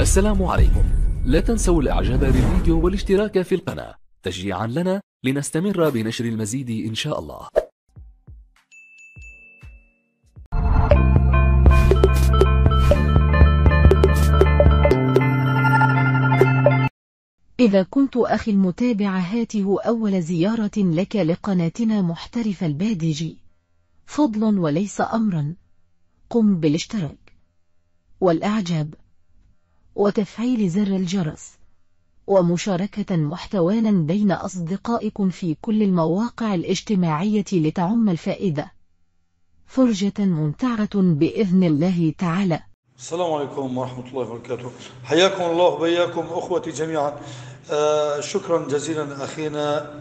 السلام عليكم. لا تنسوا الإعجاب بالفيديو والاشتراك في القناة. تشجيعا لنا لنستمر بنشر المزيد إن شاء الله. إذا كنت أخي المتابع هاته أول زيارة لك لقناتنا محترف البادج فضل وليس أمرا. قم بالاشتراك. والإعجاب وتفعيل زر الجرس ومشاركة محتوانا بين أصدقائكم في كل المواقع الاجتماعية لتعم الفائدة. فرجة ممتعة بإذن الله تعالى. السلام عليكم ورحمة الله وبركاته. حياكم الله وبياكم أخوتي جميعا. آه شكرا جزيلا أخينا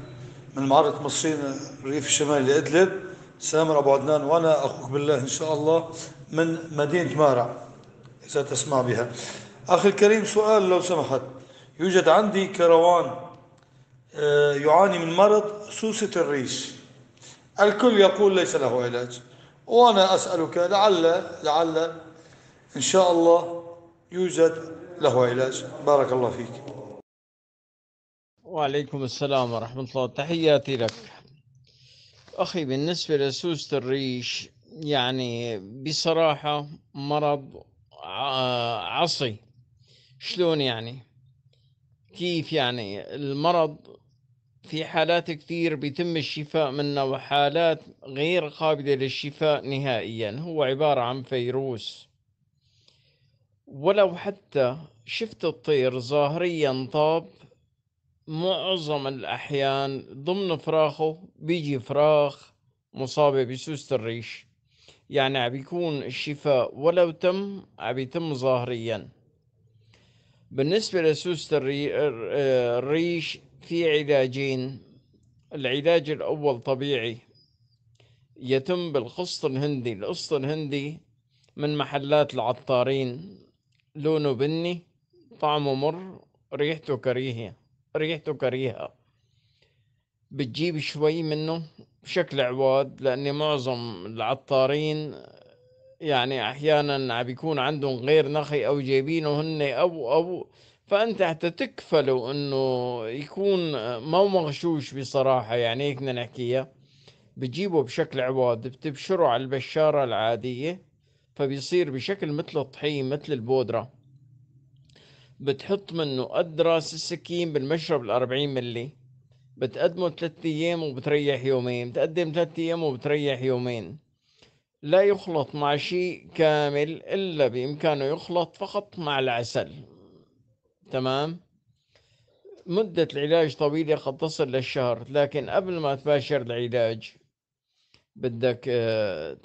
من معرض مصرين الريف الشمالي لإدلب سامر أبو عدنان وأنا أخوك بالله إن شاء الله من مدينة مارع إذا تسمع بها. أخي الكريم سؤال لو سمحت. يوجد عندي كروان آه يعاني من مرض سوسة الريش الكل يقول ليس له علاج. وأنا أسألك لعل لعل إن شاء الله يوجد له علاج. بارك الله فيك. وعليكم السلام ورحمة الله. تحياتي لك. أخي بالنسبة لسوسة الريش يعني بصراحة مرض عصي. شلون يعني؟ كيف يعني؟ المرض في حالات كثير بيتم الشفاء منه وحالات غير قابلة للشفاء نهائيا. هو عبارة عن فيروس. ولو حتى شفت الطير ظاهريا طاب معظم الأحيان ضمن فراخه بيجي فراخ مصابة بسوسة الريش. يعني عم بيكون الشفاء ولو تم عم بيتم ظاهريا. بالنسبة لسوسة الريش في علاجين. العلاج الأول طبيعي. يتم بالقسط الهندي. القسط الهندي من محلات العطارين. لونه بني طعمه مر ريحته كريهة. ريحته كريهة. بتجيب شوي منه بشكل عواد لأن معظم العطارين يعني أحيانا عم بيكون عندهم غير نخي أو جايبينه هن أو أو فأنت حتى تكفلوا إنه يكون مو مغشوش بصراحة. يعني هيك بدنا نحكيها. بتجيبه بشكل عواد بتبشره على البشارة العادية فبيصير بشكل مثل الطحين مثل البودرة. بتحط منه قد راس السكين بالمشرب الأربعين ملي بتقدمه ثلاثة أيام وبتريح يومين. بتقدم ثلاثة أيام وبتريح يومين. لا يخلط مع شيء كامل إلا بإمكانه يخلط فقط مع العسل. تمام؟ مدة العلاج طويلة قد تصل للشهر لكن قبل ما تباشر العلاج بدك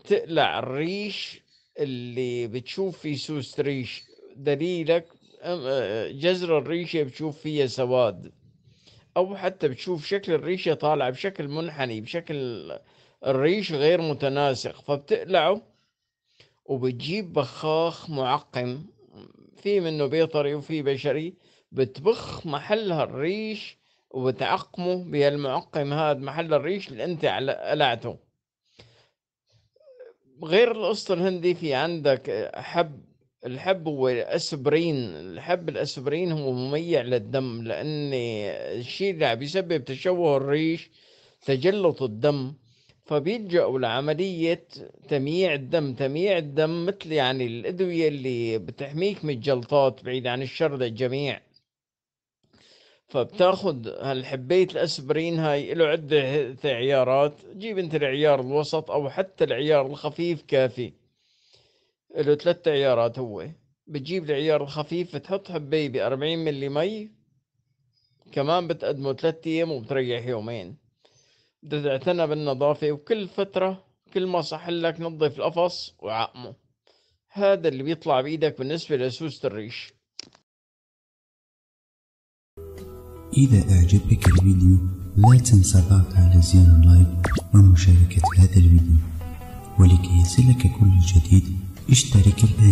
تقلع الريش اللي بتشوف فيه سوس ريش. دليلك جزر الريشة بتشوف فيها سواد أو حتى بتشوف شكل الريشة طالع بشكل منحني بشكل الريش غير متناسق فبتقلعه وبتجيب بخاخ معقم. في منه بيطري وفي بشري بتبخ محل هالريش وبتعقمه بهالمعقم هذا محل الريش اللي انت قلعته. غير القسط الهندي في عندك حب الحب هو اسبرين الحب الاسبرين هو مميع للدم لأن الشيء اللي عم بيسبب تشوه الريش تجلط الدم. فبيلجأوا لعملية تمييع الدم تمييع الدم مثل يعني الأدوية اللي بتحميك من الجلطات بعيد عن الشر للجميع. فبتاخد هالحبية الأسبرين هاي له عدة عيارات جيب انت العيار الوسط أو حتى العيار الخفيف كافي. له ثلاث عيارات هو. بتجيب العيار الخفيف بتحط حباية بأربعين ملي مي كمان بتقدمه ثلاثة أيام وبتريح يومين. تعتنى بالنظافة وكل فترة كل ما صح لك نظف القفص وعقمه. هذا اللي بيطلع بإيدك بالنسبة لسوسة الريش. إذا أعجبك الفيديو لا تنسى الضغط على زر اللايك ومشاركة هذا الفيديو. ولكي يصلك كل جديد اشترك الآن.